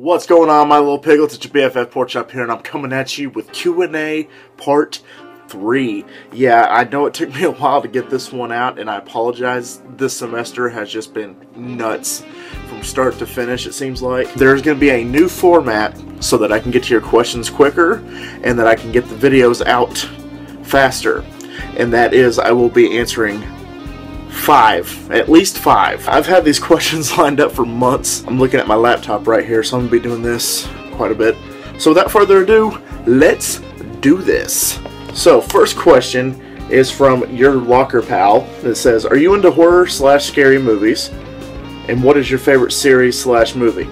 What's going on, my little piglets? It's your BFF Pork Chop here, and I'm coming at you with Q&A Part 3. Yeah, I know it took me a while to get this one out, and I apologize. This semester has just been nuts from start to finish, it seems like. There's going to be a new format so that I can get to your questions quicker, and that I can get the videos out faster. And that is, I will be answering five, at least five. I've had these questions lined up for months. I'm looking at my laptop right here, so I'm gonna be doing this quite a bit. So without further ado, let's do this. So first question is from your locker pal. that says, are you into horror slash scary movies? And what is your favorite series slash movie?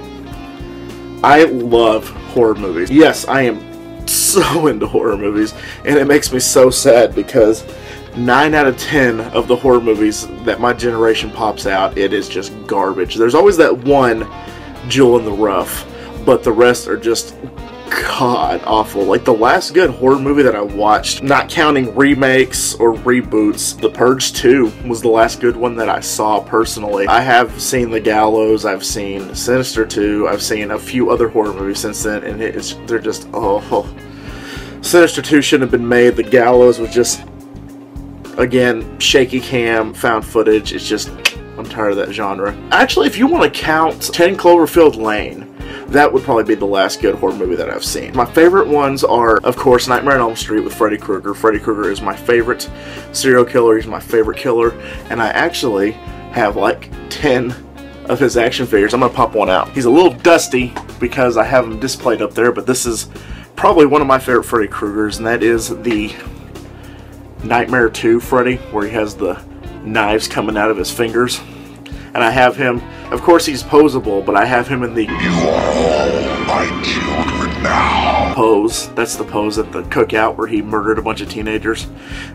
I love horror movies. Yes, I am so into horror movies, and it makes me so sad because 9 out of 10 of the horror movies that my generation pops out, it is just garbage. There's always that one jewel in the rough, but the rest are just god awful. Like the last good horror movie that I watched, not counting remakes or reboots, The Purge 2 was the last good one that I saw personally. I have seen The Gallows, I've seen Sinister 2, I've seen a few other horror movies since then, and it's they're just oh, oh. Sinister 2 shouldn't have been made. The Gallows was just Again, shaky cam, found footage. It's just, I'm tired of that genre. Actually, if you want to count 10 Cloverfield Lane, that would probably be the last good horror movie that I've seen. My favorite ones are, of course, Nightmare on Elm Street with Freddy Krueger. Freddy Krueger is my favorite serial killer. He's my favorite killer. And I actually have like 10 of his action figures. I'm going to pop one out. He's a little dusty because I have him displayed up there, but this is probably one of my favorite Freddy Kruegers, and that is the Nightmare 2 Freddy, where he has the knives coming out of his fingers. And I have him, of course he's posable, but I have him in the You are all my children now. pose. That's the pose at the cookout where he murdered a bunch of teenagers.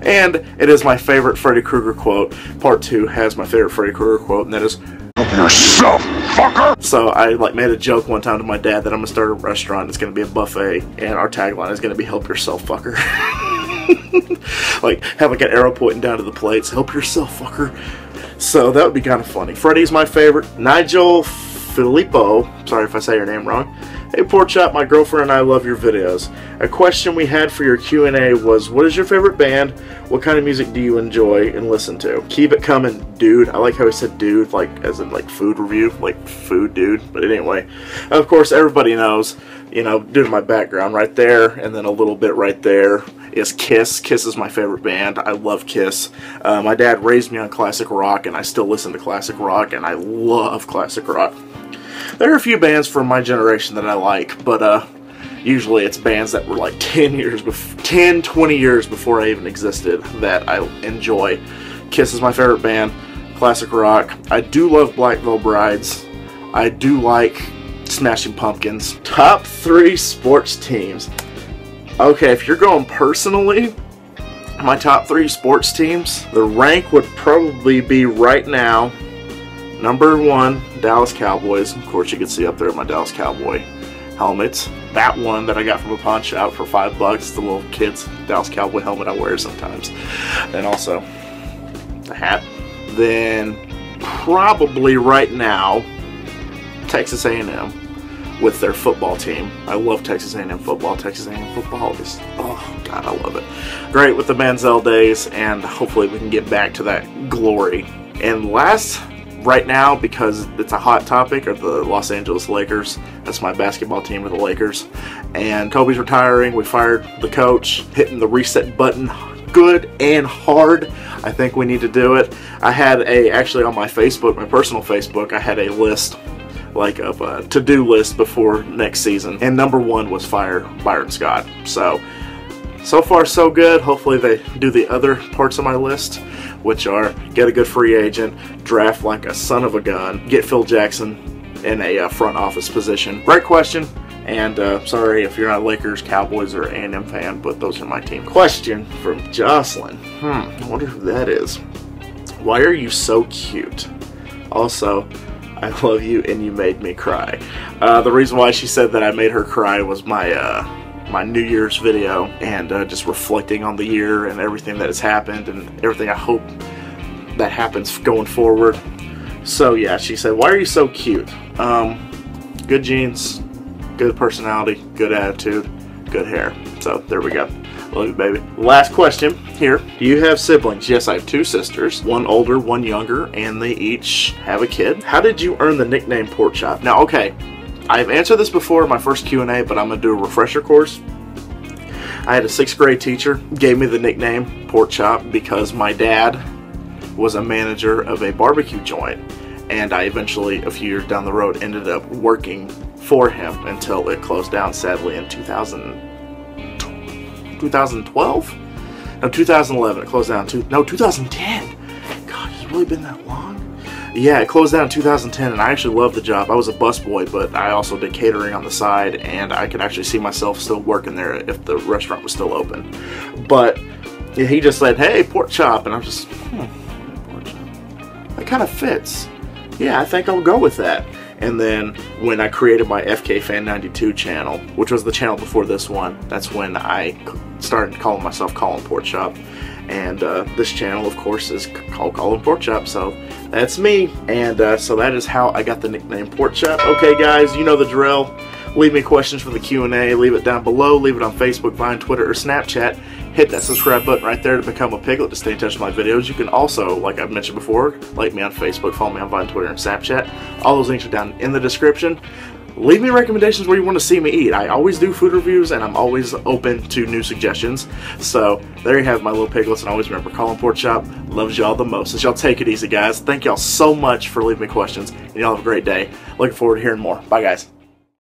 And it is my favorite Freddy Krueger quote. Part 2 has my favorite Freddy Krueger quote, and that is, Help yourself, fucker! so I like made a joke one time to my dad that I'm gonna start a restaurant. It's gonna be a buffet, and our tagline is gonna be "Help yourself, fucker." like have like an arrow pointing down to the plates. Help yourself, fucker. So that would be kind of funny. Freddy's my favorite. Nigel Filippo. Sorry if I say your name wrong. Hey, Pork Chop, my girlfriend and I love your videos. A question we had for your Q&A was, what is your favorite band? What kind of music do you enjoy and listen to? Keep it coming, dude. I like how he said dude, like as in like food review, like food dude. But anyway, of course, everybody knows, you know, due to my background right there, and then a little bit right there is Kiss. Kiss is my favorite band. I love Kiss. Uh, my dad raised me on classic rock, and I still listen to classic rock, and I love classic rock. There are a few bands from my generation that I like, but uh, usually it's bands that were like 10 years, bef- 10, 20 years before I even existed that I enjoy. Kiss is my favorite band, classic rock. I do love Black Veil Brides. I do like Smashing Pumpkins. Top three sports teams. Okay, if you're going personally, my top three sports teams, the rank would probably be right now number one, Dallas Cowboys. Of course, you can see up there my Dallas Cowboy helmets. That one that I got from a pawn shop for five bucks, the little kid's Dallas Cowboy helmet I wear sometimes. And also the hat. Then probably right now, Texas A&M with their football team. I love Texas A&M football. Texas A&M football is, oh God, I love it. Great with the Manziel days, and hopefully we can get back to that glory. And last, right now, because it's a hot topic, are the Los Angeles Lakers. That's my basketball team, are the Lakers. And Kobe's retiring. We fired the coach, hitting the reset button good and hard. I think we need to do it. I had a, actually on my Facebook, my personal Facebook, I had a list like of a to-do list before next season and number one was fire byron scott so so far so good hopefully they do the other parts of my list which are get a good free agent draft like a son of a gun get phil jackson in a uh, front office position great question and uh, sorry if you're not Lakers, Cowboys, or A&M fan, but those are my team. Question from Jocelyn. Hmm, I wonder who that is. Why are you so cute? Also, I love you and you made me cry. Uh, the reason why she said that I made her cry was my uh, my New Year's video and uh, just reflecting on the year and everything that has happened and everything I hope that happens going forward. So yeah, she said, "Why are you so cute?" Um, good genes, good personality, good attitude, good hair. So there we go. Love you, baby. Last question here. Do you have siblings? Yes, I have two sisters, one older, one younger, and they each have a kid. How did you earn the nickname Pork Chop? Now, okay, I've answered this before in my first Q&A, but I'm going to do a refresher course. I had a sixth grade teacher, gave me the nickname Pork Chop because my dad was a manager of a barbecue joint and I eventually, a few years down the road, ended up working for him until it closed down sadly in 2000 2012? No, 2011. It closed down. To, no, 2010. God, it's really been that long? Yeah, it closed down in 2010, and I actually loved the job. I was a busboy, but I also did catering on the side, and I could actually see myself still working there if the restaurant was still open. But he just said, "Hey, pork chop," and I'm just, hmm, pork chop. That kind of fits. Yeah, I think I'll go with that. And then when I created my FK Fan 92 channel, which was the channel before this one, that's when I started calling myself Kollin Pork Chop. And uh, this channel, of course, is called Kollin Pork Chop, so that's me. And uh, so that is how I got the nickname Pork Chop. Okay, guys, you know the drill. Leave me questions for the Q&A. Leave it down below. Leave it on Facebook, Vine, Twitter, or Snapchat. Hit that subscribe button right there to become a piglet to stay in touch with my videos. You can also, like I've mentioned before, like me on Facebook, follow me on Vine, Twitter, and Snapchat. All those links are down in the description. Leave me recommendations where you want to see me eat. I always do food reviews and I'm always open to new suggestions. So there you have my little piglets and always remember Kollin Pork Chop loves y'all the most. So y'all take it easy guys. Thank y'all so much for leaving me questions and y'all have a great day. Looking forward to hearing more. Bye guys.